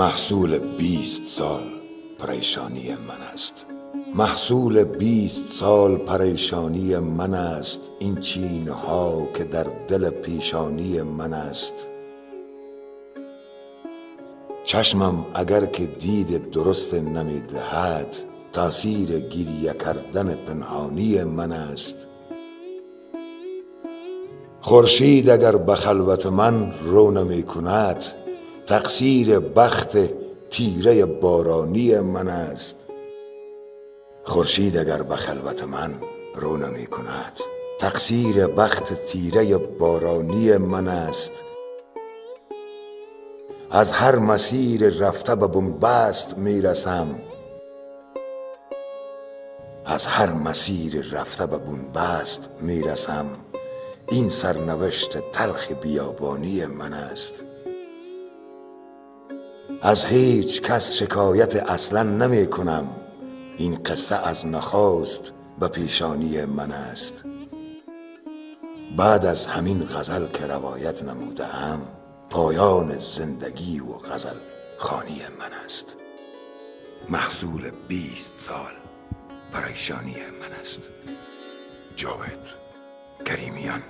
محصول بیست سال پریشانی من است. محصول بیست سال پریشانی من است. این چین ها که در دل پیشانی من است. چشمم اگر که دید درست نمی دهد تاثیر گریه کردن پنهانی من است. خورشید اگر به خلوت من رو نمی کند تقصیر بخت تیره بارانی من است. خورشید اگر به خلوت من رو نمی کند تقصیر بخت تیره بارانی من است. از هر مسیر رفته به بنبست می رسم. از هر مسیر رفته به بنبست می رسم. این سرنوشت تلخ بیابانی من است. از هیچ کس شکایت اصلا نمی کنم. این قصه از نخست به پیشانی من است. بعد از همین غزل که روایت نموده ام پایان زندگی و غزل خانی من است. محصول بیست سال پریشانی من است. جاوید کریمیان